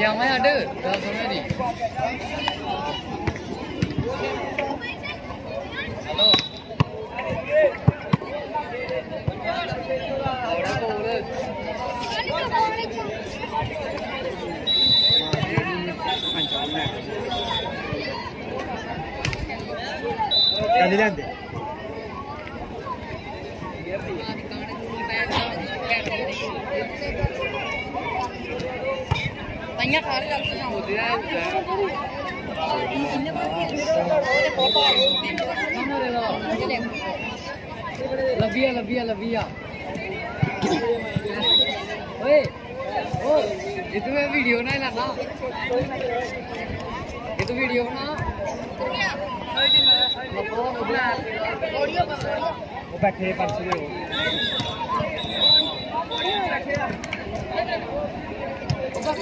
They are my order. They are already. Hello. അതിലെന്ത് Thank you. लबिया लबिया लबिया ओए ओ ये तो मैं वीडियो ना लाना ये तो वीडियो बना ऑडियो वो बैठे पास में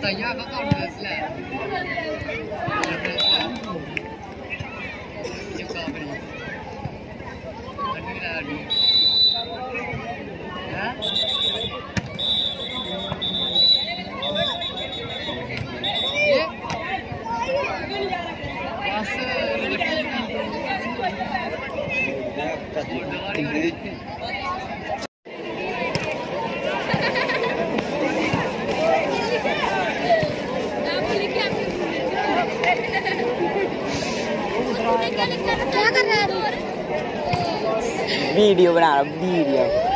tanya apa kau Nazla? Nazla. Juga beri. Aduh lah aduh. Hah? Masa Video bravo, video.